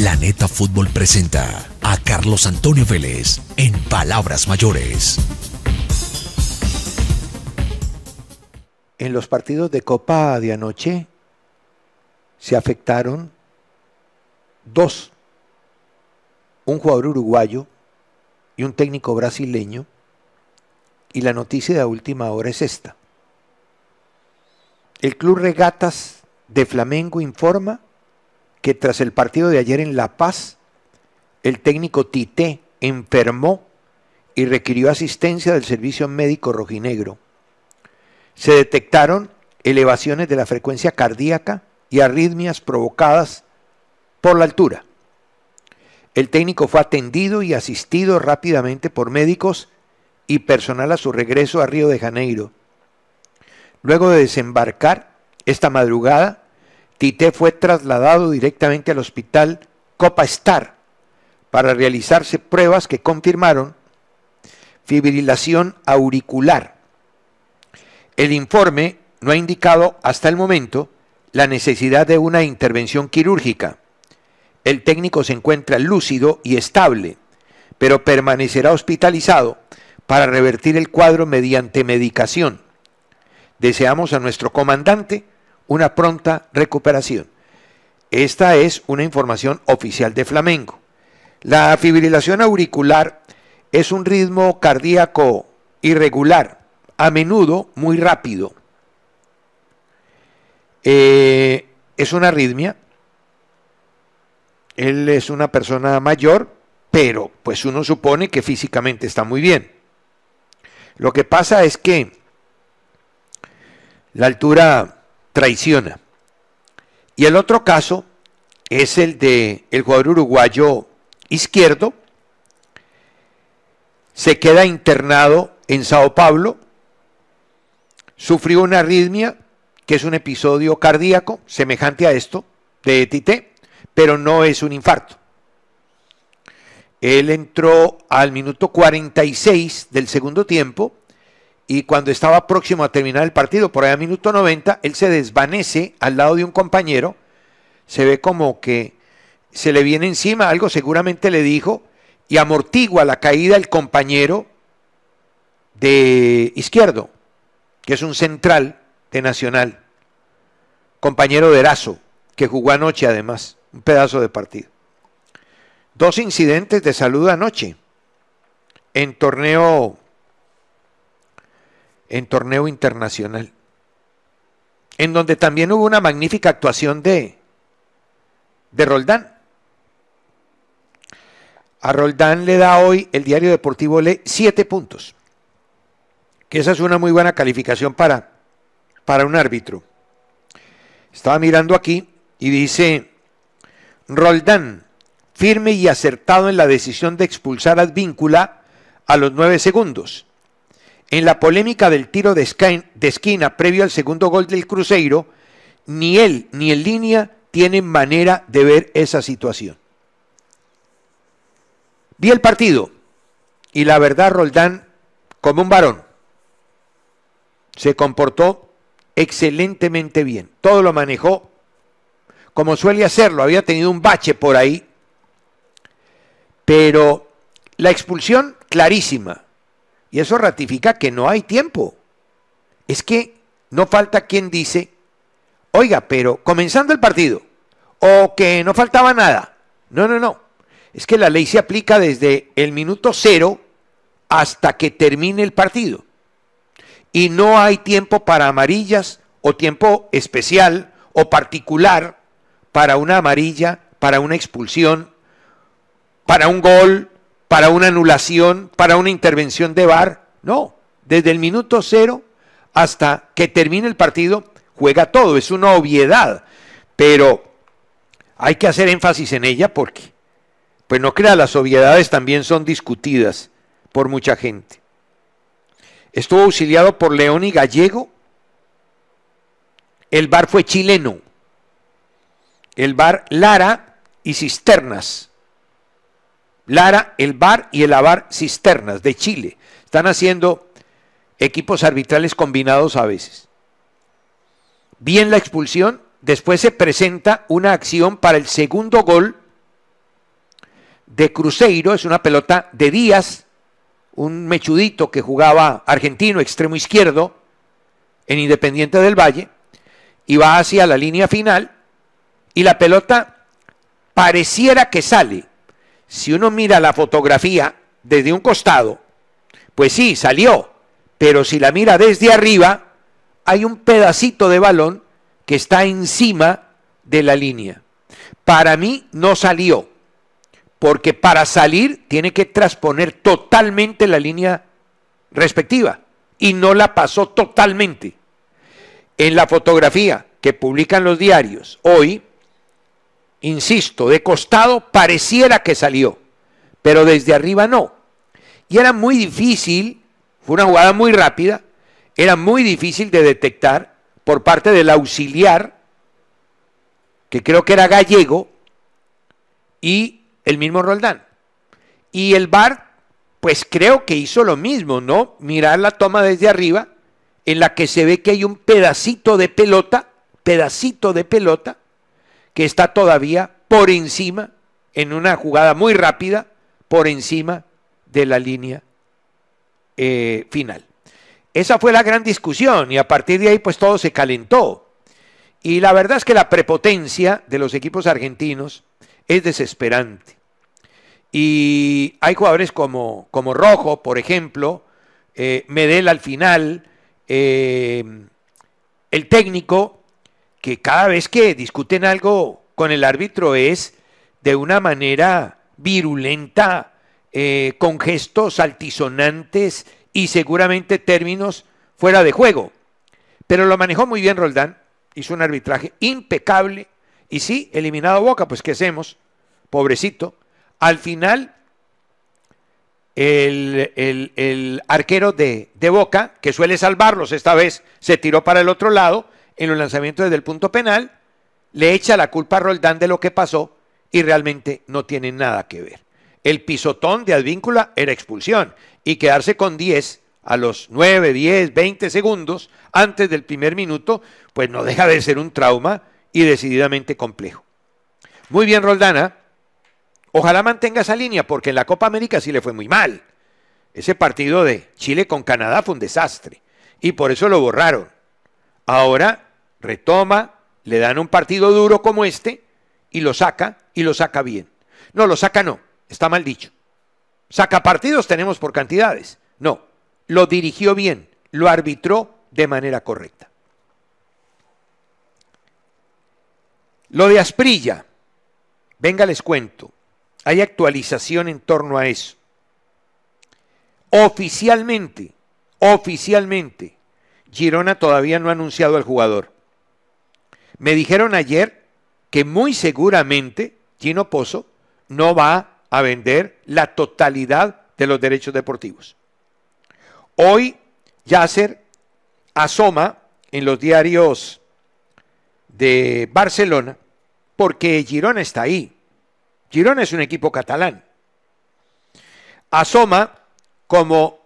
Planeta Fútbol presenta a Carlos Antonio Vélez en Palabras Mayores. En los partidos de Copa de anoche se afectaron dos, un jugador uruguayo y un técnico brasileño, y la noticia de última hora es esta. El Club Regatas de Flamengo informa que tras el partido de ayer en La Paz, el técnico Tite enfermó y requirió asistencia del servicio médico rojinegro. Se detectaron elevaciones de la frecuencia cardíaca y arritmias provocadas por la altura. El técnico fue atendido y asistido rápidamente por médicos y personal a su regreso a Río de Janeiro. Luego de desembarcar esta madrugada, Tite fue trasladado directamente al hospital Copa Star para realizarse pruebas que confirmaron fibrilación auricular. El informe no ha indicado hasta el momento la necesidad de una intervención quirúrgica. El técnico se encuentra lúcido y estable, pero permanecerá hospitalizado para revertir el cuadro mediante medicación. Deseamos a nuestro comandante una pronta recuperación. Esta es una información oficial de Flamengo. La fibrilación auricular es un ritmo cardíaco irregular, a menudo muy rápido. Eh, es una arritmia. Él es una persona mayor, pero pues uno supone que físicamente está muy bien. Lo que pasa es que la altura traiciona. Y el otro caso es el de el jugador uruguayo izquierdo. Se queda internado en Sao Paulo. Sufrió una arritmia, que es un episodio cardíaco semejante a esto de Tite, pero no es un infarto. Él entró al minuto 46 del segundo tiempo y cuando estaba próximo a terminar el partido, por ahí a minuto 90, él se desvanece al lado de un compañero, se ve como que se le viene encima, algo seguramente le dijo, y amortigua la caída el compañero de izquierdo, que es un central de Nacional, compañero de Erazo, que jugó anoche además, un pedazo de partido. Dos incidentes de salud anoche en torneo en torneo internacional, en donde también hubo una magnífica actuación de, de Roldán. A Roldán le da hoy el diario deportivo Le siete puntos, que esa es una muy buena calificación para, para un árbitro. Estaba mirando aquí y dice, Roldán, firme y acertado en la decisión de expulsar a Advíncula a los nueve segundos en la polémica del tiro de esquina previo al segundo gol del Cruzeiro, ni él ni en línea tienen manera de ver esa situación. Vi el partido y la verdad Roldán, como un varón, se comportó excelentemente bien. Todo lo manejó como suele hacerlo. Había tenido un bache por ahí, pero la expulsión clarísima y eso ratifica que no hay tiempo. Es que no falta quien dice, oiga, pero comenzando el partido, o que no faltaba nada. No, no, no. Es que la ley se aplica desde el minuto cero hasta que termine el partido. Y no hay tiempo para amarillas o tiempo especial o particular para una amarilla, para una expulsión, para un gol, para una anulación, para una intervención de VAR. No, desde el minuto cero hasta que termine el partido, juega todo. Es una obviedad, pero hay que hacer énfasis en ella porque, pues no crea, las obviedades también son discutidas por mucha gente. Estuvo auxiliado por León y Gallego. El VAR fue chileno. El VAR Lara y Cisternas. Lara, el VAR y el AVAR Cisternas de Chile. Están haciendo equipos arbitrales combinados a veces. Bien la expulsión, después se presenta una acción para el segundo gol de Cruzeiro, es una pelota de Díaz, un mechudito que jugaba argentino, extremo izquierdo, en Independiente del Valle, y va hacia la línea final, y la pelota pareciera que sale. Si uno mira la fotografía desde un costado, pues sí, salió, pero si la mira desde arriba, hay un pedacito de balón que está encima de la línea. Para mí no salió, porque para salir tiene que transponer totalmente la línea respectiva y no la pasó totalmente. En la fotografía que publican los diarios hoy, insisto, de costado pareciera que salió, pero desde arriba no. Y era muy difícil, fue una jugada muy rápida, era muy difícil de detectar por parte del auxiliar, que creo que era gallego, y el mismo Roldán. Y el VAR, pues creo que hizo lo mismo, ¿no? Mirar la toma desde arriba, en la que se ve que hay un pedacito de pelota, pedacito de pelota, que está todavía por encima, en una jugada muy rápida, por encima de la línea eh, final. Esa fue la gran discusión y a partir de ahí pues todo se calentó. Y la verdad es que la prepotencia de los equipos argentinos es desesperante. Y hay jugadores como, como Rojo, por ejemplo, eh, Medel al final, eh, el técnico, que cada vez que discuten algo con el árbitro es de una manera virulenta, eh, con gestos altisonantes y seguramente términos fuera de juego. Pero lo manejó muy bien Roldán, hizo un arbitraje impecable y sí, eliminado Boca, pues ¿qué hacemos? Pobrecito. Al final, el, arquero de, de, Boca, que suele salvarlos, esta vez se tiró para el otro lado en los lanzamientos desde el punto penal, le echa la culpa a Roldán de lo que pasó y realmente no tiene nada que ver. El pisotón de Advíncula era expulsión y quedarse con 10 a los 9, 10, 20 segundos antes del primer minuto, pues no deja de ser un trauma y decididamente complejo. Muy bien, Roldana. Ojalá mantenga esa línea porque en la Copa América sí le fue muy mal. Ese partido de Chile con Canadá fue un desastre y por eso lo borraron. Ahora retoma, le dan un partido duro como este y lo saca y lo saca bien. No, lo saca no, está mal dicho. Saca partidos tenemos por cantidades. No, lo dirigió bien, lo arbitró de manera correcta. Lo de Asprilla, venga les cuento, hay actualización en torno a eso. Oficialmente, oficialmente, Girona todavía no ha anunciado al jugador. Me dijeron ayer que muy seguramente Gino Pozo no va a vender la totalidad de los derechos deportivos. Hoy Yasser asoma en los diarios de Barcelona porque Girona está ahí. Girona es un equipo catalán. Asoma como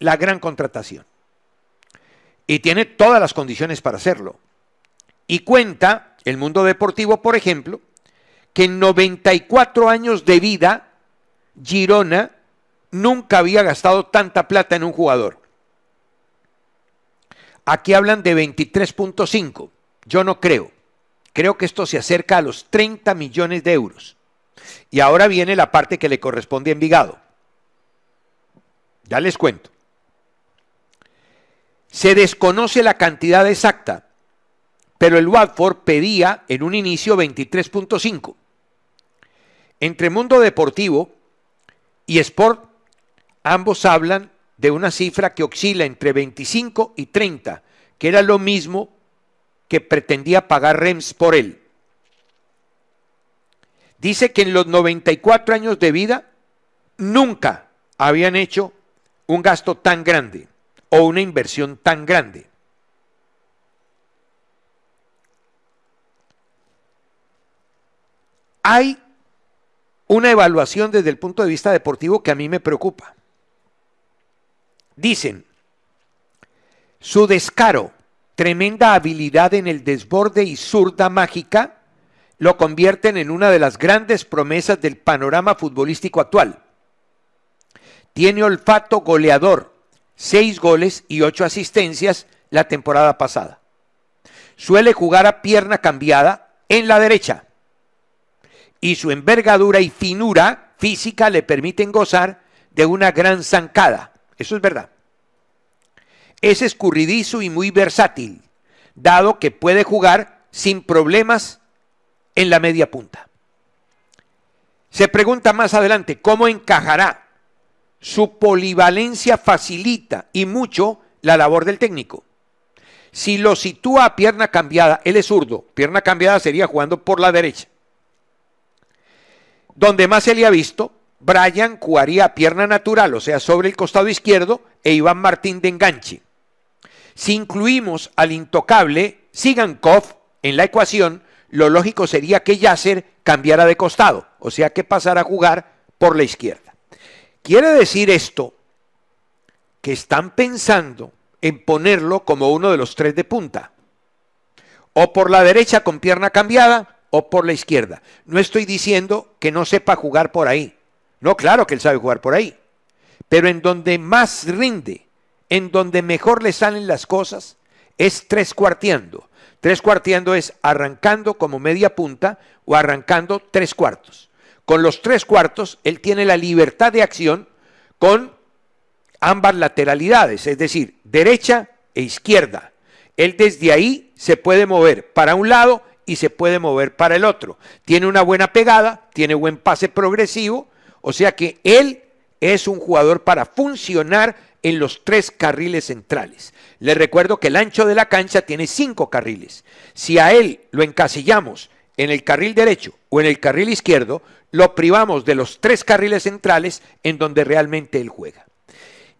la gran contratación. Y tiene todas las condiciones para hacerlo. Y cuenta el mundo deportivo, por ejemplo, que en 94 años de vida, Girona nunca había gastado tanta plata en un jugador. Aquí hablan de 23.5. Yo no creo. Creo que esto se acerca a los 30 millones de euros. Y ahora viene la parte que le corresponde a Envigado. Ya les cuento. Se desconoce la cantidad exacta, pero el Watford pedía en un inicio 23.5. Entre Mundo Deportivo y Sport, ambos hablan de una cifra que oscila entre 25 y 30, que era lo mismo que pretendía pagar Rems por él. Dice que en los 94 años de vida nunca habían hecho un gasto tan grande o una inversión tan grande. Hay una evaluación desde el punto de vista deportivo que a mí me preocupa. Dicen, su descaro, tremenda habilidad en el desborde y zurda mágica lo convierten en una de las grandes promesas del panorama futbolístico actual. Tiene olfato goleador, seis goles y ocho asistencias la temporada pasada. Suele jugar a pierna cambiada en la derecha y su envergadura y finura física le permiten gozar de una gran zancada. Eso es verdad. Es escurridizo y muy versátil, dado que puede jugar sin problemas en la media punta. Se pregunta más adelante, ¿cómo encajará su polivalencia facilita y mucho la labor del técnico. Si lo sitúa a pierna cambiada, él es zurdo, pierna cambiada sería jugando por la derecha. Donde más se le ha visto, Brian jugaría a pierna natural, o sea, sobre el costado izquierdo, e Iván Martín de enganche. Si incluimos al intocable Sigankov en la ecuación, lo lógico sería que Yasser cambiara de costado, o sea que pasara a jugar por la izquierda. Quiere decir esto que están pensando en ponerlo como uno de los tres de punta. O por la derecha con pierna cambiada o por la izquierda. No estoy diciendo que no sepa jugar por ahí. No, claro que él sabe jugar por ahí. Pero en donde más rinde, en donde mejor le salen las cosas, es tres cuarteando. Tres cuarteando es arrancando como media punta o arrancando tres cuartos. Con los tres cuartos, él tiene la libertad de acción con ambas lateralidades, es decir, derecha e izquierda. Él desde ahí se puede mover para un lado y se puede mover para el otro. Tiene una buena pegada, tiene buen pase progresivo, o sea que él es un jugador para funcionar en los tres carriles centrales. Le recuerdo que el ancho de la cancha tiene cinco carriles. Si a él lo encasillamos en el carril derecho o en el carril izquierdo, lo privamos de los tres carriles centrales en donde realmente él juega.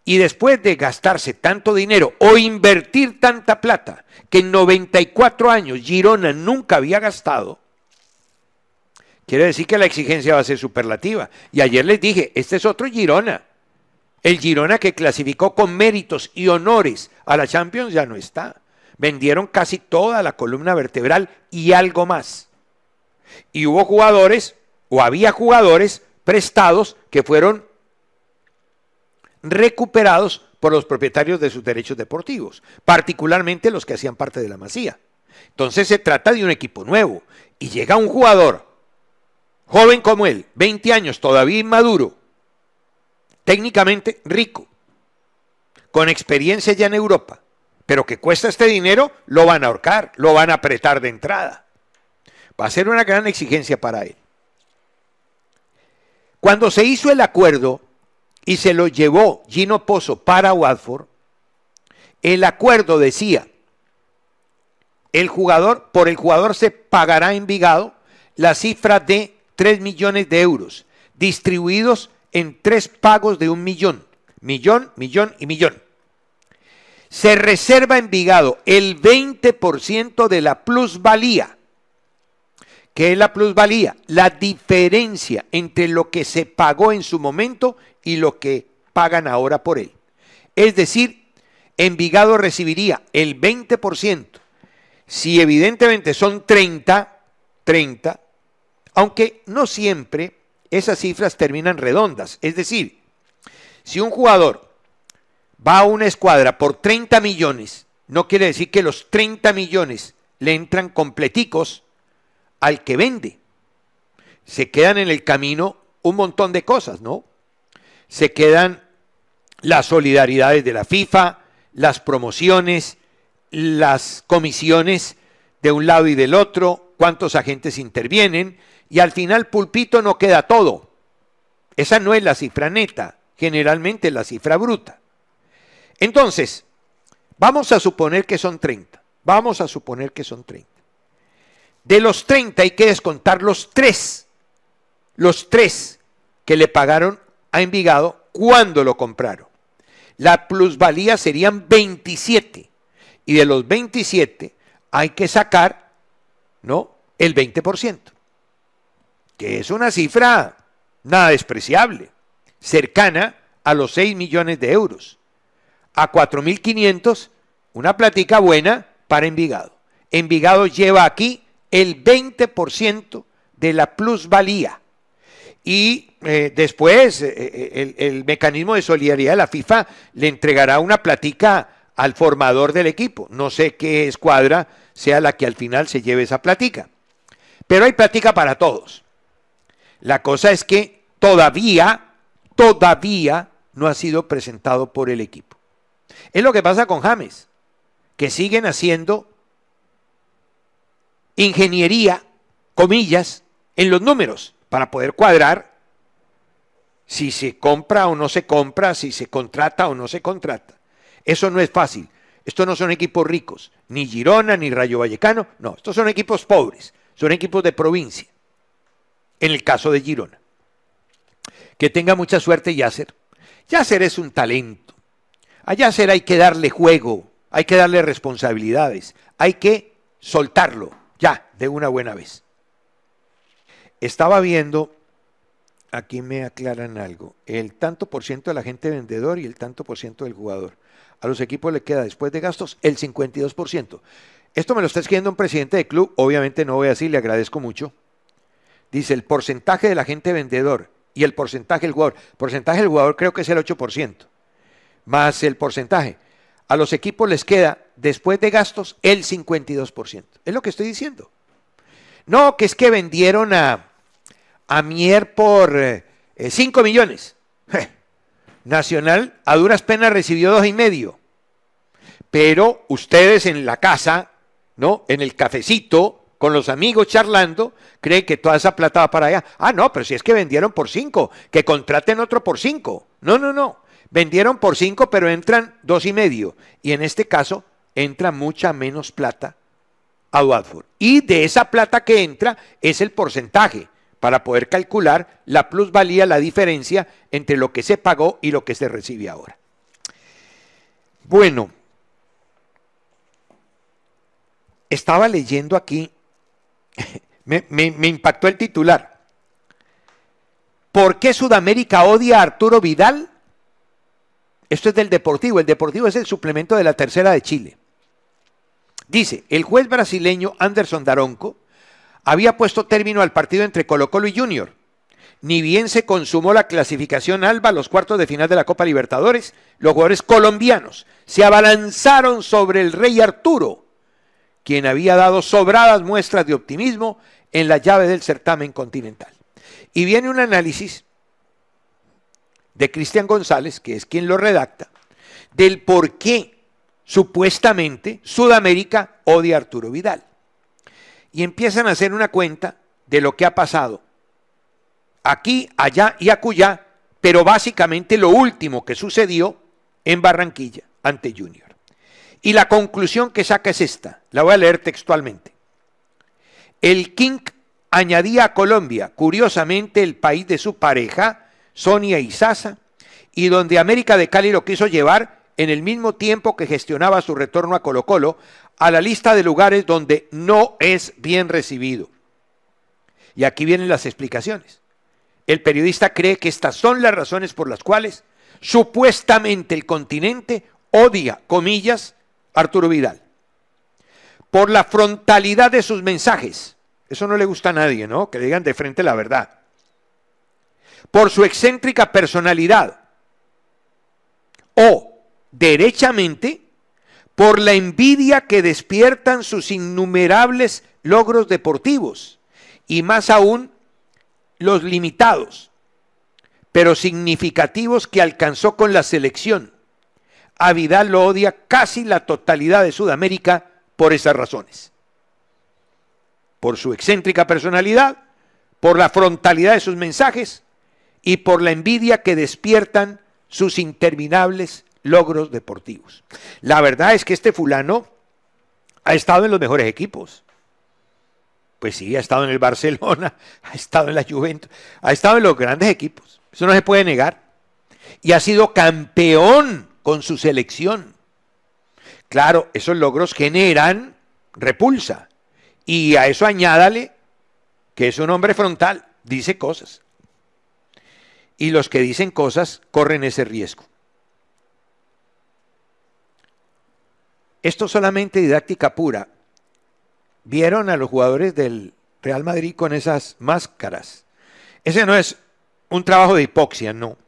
Y después de gastarse tanto dinero o invertir tanta plata que en 94 años Girona nunca había gastado, quiere decir que la exigencia va a ser superlativa. Y ayer les dije, este es otro Girona. El Girona que clasificó con méritos y honores a la Champions ya no está. Vendieron casi toda la columna vertebral y algo más. Y hubo jugadores o había jugadores prestados que fueron recuperados por los propietarios de sus derechos deportivos, particularmente los que hacían parte de la masía. Entonces se trata de un equipo nuevo y llega un jugador joven como él, 20 años, todavía inmaduro, técnicamente rico, con experiencia ya en Europa, pero que cuesta este dinero, lo van a ahorcar, lo van a apretar de entrada. Va a ser una gran exigencia para él. Cuando se hizo el acuerdo y se lo llevó Gino Pozo para Watford, el acuerdo decía, el jugador, por el jugador se pagará en Vigado la cifra de 3 millones de euros, distribuidos en tres pagos de un millón, millón, millón y millón. Se reserva en Vigado el 20% de la plusvalía ¿Qué es la plusvalía? La diferencia entre lo que se pagó en su momento y lo que pagan ahora por él. Es decir, Envigado recibiría el 20%. Si evidentemente son 30, 30, aunque no siempre esas cifras terminan redondas. Es decir, si un jugador va a una escuadra por 30 millones, no quiere decir que los 30 millones le entran completicos al que vende. Se quedan en el camino un montón de cosas, ¿no? Se quedan las solidaridades de la FIFA, las promociones, las comisiones de un lado y del otro, cuántos agentes intervienen, y al final pulpito no queda todo. Esa no es la cifra neta, generalmente es la cifra bruta. Entonces, vamos a suponer que son 30. Vamos a suponer que son 30. De los 30 hay que descontar los tres, los tres que le pagaron a Envigado cuando lo compraron. La plusvalía serían 27 y de los 27 hay que sacar, ¿no? El 20%, que es una cifra nada despreciable, cercana a los 6 millones de euros. A 4.500, una platica buena para Envigado. Envigado lleva aquí el 20% de la plusvalía. Y eh, después eh, eh, el, el, mecanismo de solidaridad de la FIFA le entregará una platica al formador del equipo. No sé qué escuadra sea la que al final se lleve esa platica. Pero hay platica para todos. La cosa es que todavía, todavía no ha sido presentado por el equipo. Es lo que pasa con James, que siguen haciendo ingeniería, comillas, en los números para poder cuadrar si se compra o no se compra, si se contrata o no se contrata. Eso no es fácil. Estos no son equipos ricos, ni Girona, ni Rayo Vallecano, no, estos son equipos pobres, son equipos de provincia, en el caso de Girona. Que tenga mucha suerte Yasser. Yasser es un talento. A Yasser hay que darle juego, hay que darle responsabilidades, hay que soltarlo, ya, de una buena vez. Estaba viendo, aquí me aclaran algo, el tanto por ciento de la gente vendedor y el tanto por ciento del jugador. A los equipos le queda después de gastos el 52%. Esto me lo está escribiendo un presidente de club, obviamente no voy a decir, le agradezco mucho. Dice, el porcentaje de la gente vendedor y el porcentaje del jugador. Porcentaje del jugador creo que es el 8%, más el porcentaje. A los equipos les queda, después de gastos, el 52%. Es lo que estoy diciendo. No, que es que vendieron a, a Mier por 5 eh, millones. Nacional a duras penas recibió dos y medio. Pero ustedes en la casa, ¿no? En el cafecito, con los amigos charlando, creen que toda esa plata va para allá. Ah, no, pero si es que vendieron por cinco, que contraten otro por cinco. No, no, no. Vendieron por cinco, pero entran dos y medio. Y en este caso, entra mucha menos plata a Watford. Y de esa plata que entra es el porcentaje para poder calcular la plusvalía, la diferencia entre lo que se pagó y lo que se recibe ahora. Bueno, estaba leyendo aquí, me, me, impactó el titular. ¿Por qué Sudamérica odia a Arturo Vidal? Esto es del Deportivo, el Deportivo es el suplemento de la tercera de Chile. Dice, el juez brasileño Anderson Daronco había puesto término al partido entre Colo Colo y Junior. Ni bien se consumó la clasificación ALBA a los cuartos de final de la Copa Libertadores, los jugadores colombianos se abalanzaron sobre el rey Arturo, quien había dado sobradas muestras de optimismo en la llave del certamen continental. Y viene un análisis de Cristian González, que es quien lo redacta, del por qué supuestamente Sudamérica odia a Arturo Vidal y empiezan a hacer una cuenta de lo que ha pasado aquí, allá y acullá, pero básicamente lo último que sucedió en Barranquilla ante Junior. Y la conclusión que saca es esta, la voy a leer textualmente. El King añadía a Colombia, curiosamente el país de su pareja, Sonia y Sasa, y donde América de Cali lo quiso llevar en el mismo tiempo que gestionaba su retorno a Colo Colo, a la lista de lugares donde no es bien recibido. Y aquí vienen las explicaciones. El periodista cree que estas son las razones por las cuales supuestamente el continente odia, comillas, Arturo Vidal. Por la frontalidad de sus mensajes. Eso no le gusta a nadie, ¿no? Que le digan de frente la verdad. Por su excéntrica personalidad. O, derechamente, por la envidia que despiertan sus innumerables logros deportivos y más aún los limitados, pero significativos que alcanzó con la selección. A Vidal lo odia casi la totalidad de Sudamérica por esas razones. Por su excéntrica personalidad, por la frontalidad de sus mensajes y por la envidia que despiertan sus interminables logros deportivos. La verdad es que este fulano ha estado en los mejores equipos. Pues sí, ha estado en el Barcelona, ha estado en la Juventus, ha estado en los grandes equipos. Eso no se puede negar. Y ha sido campeón con su selección. Claro, esos logros generan repulsa. Y a eso añádale que es un hombre frontal, dice cosas. Y los que dicen cosas corren ese riesgo. Esto solamente didáctica pura. vieron a los jugadores del Real Madrid con esas máscaras. Ese no es un trabajo de hipoxia, no.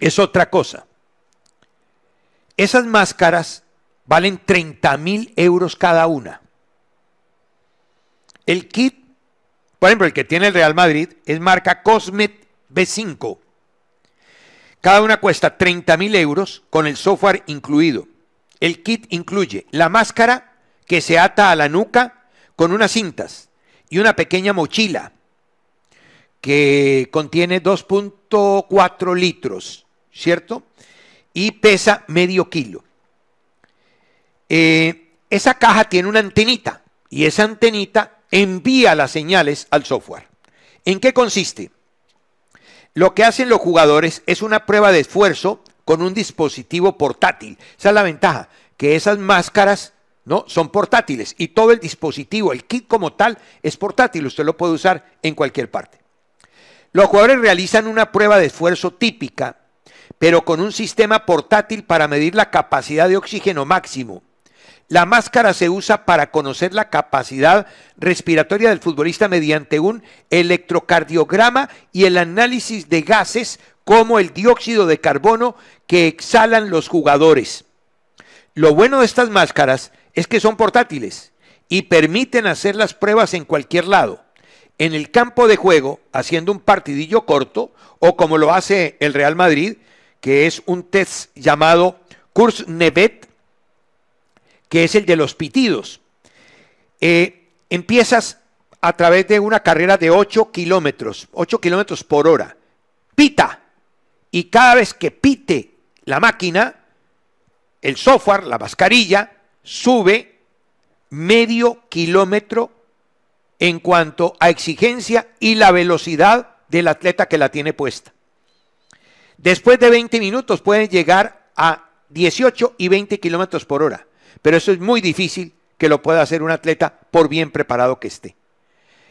Es otra cosa. Esas máscaras valen 30 mil euros cada una. El kit, por ejemplo, el que tiene el Real Madrid es marca Cosmet B5. Cada una cuesta 30 mil euros con el software incluido. El kit incluye la máscara que se ata a la nuca con unas cintas y una pequeña mochila que contiene 2.4 litros, ¿cierto? Y pesa medio kilo. Eh, esa caja tiene una antenita y esa antenita envía las señales al software. ¿En qué consiste? Lo que hacen los jugadores es una prueba de esfuerzo con un dispositivo portátil. Esa es la ventaja, que esas máscaras ¿no? son portátiles y todo el dispositivo, el kit como tal, es portátil. Usted lo puede usar en cualquier parte. Los jugadores realizan una prueba de esfuerzo típica, pero con un sistema portátil para medir la capacidad de oxígeno máximo la máscara se usa para conocer la capacidad respiratoria del futbolista mediante un electrocardiograma y el análisis de gases como el dióxido de carbono que exhalan los jugadores. Lo bueno de estas máscaras es que son portátiles y permiten hacer las pruebas en cualquier lado. En el campo de juego, haciendo un partidillo corto, o como lo hace el Real Madrid, que es un test llamado Kurs Nevet, que es el de los pitidos. Eh, empiezas a través de una carrera de 8 kilómetros, 8 kilómetros por hora. Pita. Y cada vez que pite la máquina, el software, la mascarilla, sube medio kilómetro en cuanto a exigencia y la velocidad del atleta que la tiene puesta. Después de 20 minutos pueden llegar a 18 y 20 kilómetros por hora. Pero eso es muy difícil que lo pueda hacer un atleta por bien preparado que esté.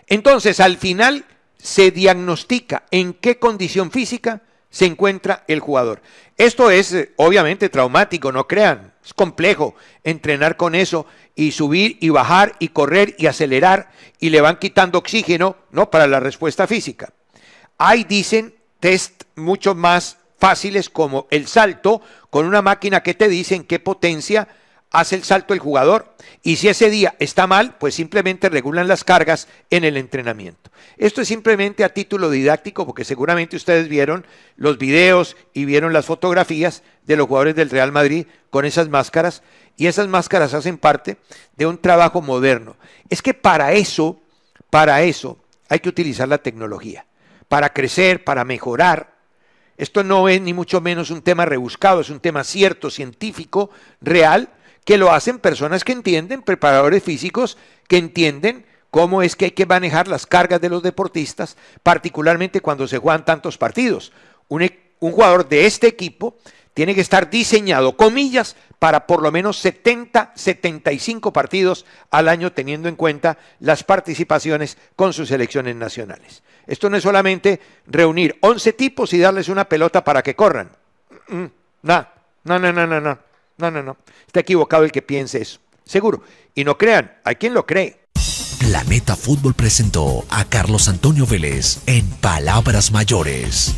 Entonces, al final se diagnostica en qué condición física se encuentra el jugador. Esto es eh, obviamente traumático, no crean, es complejo entrenar con eso y subir y bajar y correr y acelerar y le van quitando oxígeno, ¿no? Para la respuesta física. Hay, dicen, test mucho más fáciles como el salto con una máquina que te dice en qué potencia hace el salto el jugador y si ese día está mal, pues simplemente regulan las cargas en el entrenamiento. Esto es simplemente a título didáctico porque seguramente ustedes vieron los videos y vieron las fotografías de los jugadores del Real Madrid con esas máscaras y esas máscaras hacen parte de un trabajo moderno. Es que para eso, para eso hay que utilizar la tecnología, para crecer, para mejorar. Esto no es ni mucho menos un tema rebuscado, es un tema cierto, científico, real, que lo hacen personas que entienden, preparadores físicos que entienden cómo es que hay que manejar las cargas de los deportistas, particularmente cuando se juegan tantos partidos. Un, e, jugador de este equipo tiene que estar diseñado, comillas, para por lo menos 70, 75 partidos al año, teniendo en cuenta las participaciones con sus selecciones nacionales. Esto no es solamente reunir 11 tipos y darles una pelota para que corran. Mm, mm, no, no, no, no, no. No, no, no. Está equivocado el que piense eso. Seguro. Y no crean, hay quien lo cree. Planeta Fútbol presentó a Carlos Antonio Vélez en Palabras Mayores.